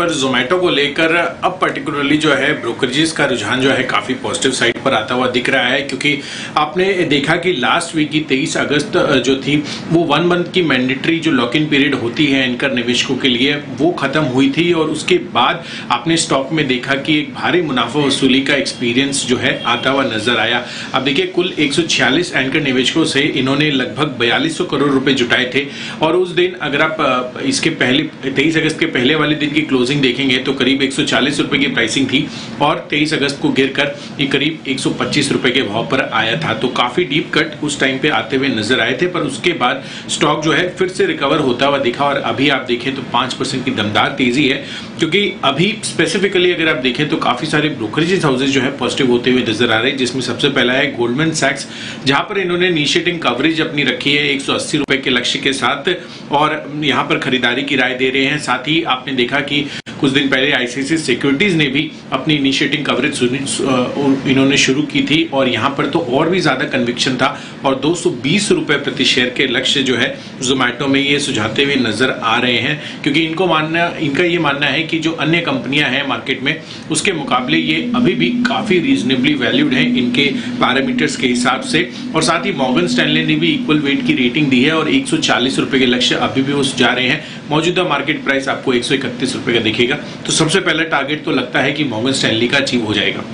पर जोमेटो को लेकर अब पर्टिकुलरली जो है ब्रोकरेजेस का रुझान जो है काफ़ी पॉजिटिव साइड पर आता हुआ दिख रहा है, क्योंकि आपने देखा कि लास्ट वीक की 23 अगस्त जो थी, वो वन मंथ की मैंडेटरी जो लॉक इन पीरियड होती है इनकर निवेशकों के लिए, वो खत्म हुई थी और उसके बाद आपने स्टॉक में देखा कि एक भारी मुनाफा वसूली का एक्सपीरियंस जो है आता हुआ नज़र आया। अब देखिए, कुल एक एंकर निवेशकों से इन्होंने लगभग बयालीस करोड़ रुपए जुटाए थे और उस दिन अगर आप इसके पहले, तेईस अगस्त के पहले वाले दिन की क्लोजिंग देखेंगे तो करीब एक रुपए की प्राइसिंग थी और तेईस अगस्त को गिरकर ये करीब एक रुपए के भाव पर आया था। तो काफ़ी डीप कट उस टाइम पे आते हुए नज़र आए थे, पर उसके बाद स्टॉक जो है फिर से रिकवर होता हुआ दिखा और अभी आप देखें तो पाँच परसेंट की दमदार तेज़ी है, क्योंकि अभी स्पेसिफिकली अगर आप देखें तो काफ़ी सारे ब्रोकरेज हाउसेज जो है पॉजिटिव होते हुए नज़र आ रहे हैं, जिसमें सबसे पहला है गोल्डमैन सैक्स जहाँ पर इन्होंने इनिशिएटिंग कवरेज अपनी रखी है एक रुपए के लक्ष्य के साथ और यहाँ पर खरीदारी की राय दे रहे हैं। साथ ही आपने देखा कि कुछ दिन पहले आईसीसी सिक्योरिटीज ने भी अपनी इनिशिएटिंग कवरेज इन्होंने शुरू की थी और यहाँ पर तो और भी ज़्यादा कन्विक्शन था और दो रुपए प्रति शेयर के लक्ष्य जो है जोमेटो में ये सुझाते हुए नज़र आ रहे हैं। क्योंकि इनको मानना, इनका ये मानना है कि जो अन्य कंपनियाँ हैं मार्केट में, उसके मुकाबले ये अभी भी काफ़ी रीजनेबली वैल्यूड है इनके पैरामीटर्स के हिसाब से। और साथ ही मॉर्गन स्टैनले ने भी इक्वल वेट की रेटिंग दी है और एक रुपए के लक्ष्य अभी भी वो जा रहे हैं। मौजूदा मार्केट प्राइस आपको एक रुपए का दिखेगा। तो सबसे पहला टारगेट तो लगता है कि मॉर्गन स्टैनली का अचीव हो जाएगा।